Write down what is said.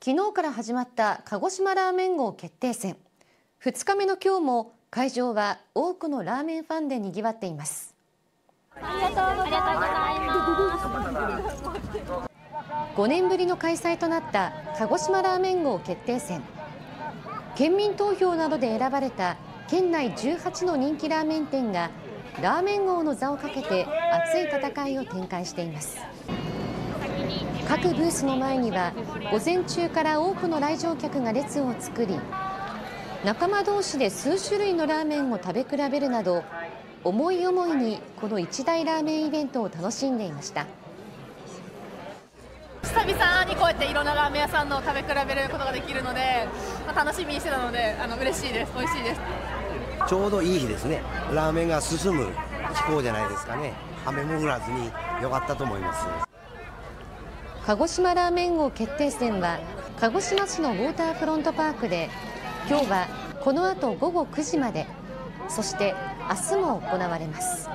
昨日から始まった鹿児島ラーメン号決定戦。2日目の今日も会場は多くのラーメンファンで賑わっています。ありがとうございます5年ぶりの開催となった鹿児島ラーメン号決定戦。県民投票などで選ばれた県内18の人気ラーメン店がラーメン号の座をかけて熱い戦いを展開しています。各ブースの前には午前中から多くの来場客が列を作り仲間同士で数種類のラーメンを食べ比べるなど思い思いにこの一大ラーメンイベントを楽しんでいました。久々にこうやっていろんなラーメン屋さんの食べ比べることができるので、まあ、楽しみにしてたのであの嬉しいです。美味しいです。ちょうどいい日ですね。ラーメンが進む気候じゃないですかね。雨も降らずに良かったと思います鹿児島ラーメン王決定戦は鹿児島市のウォーターフロントパークで今日はこの後午後9時までそして明日も行われます。